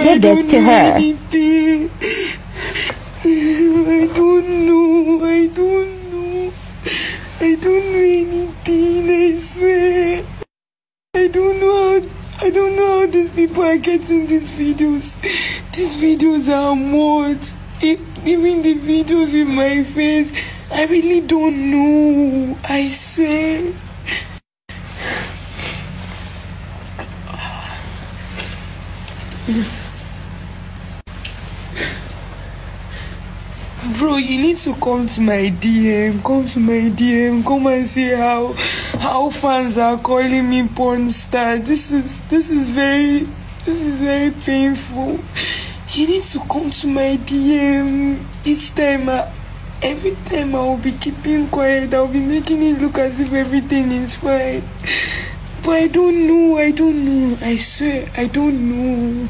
Did this to her? Anything. I don't know. I don't know. I don't know anything. I swear. I don't know how. I don't know how these people are getting these videos. These videos are mod. Even the videos with my face. I really don't know. I swear. Bro, you need to come to my DM. Come to my DM. Come and see how how fans are calling me porn star. This is this is very this is very painful. You need to come to my DM each time. I, every time I will be keeping quiet. I'll be making it look as if everything is fine. But I don't know. I don't know. I swear, I don't know.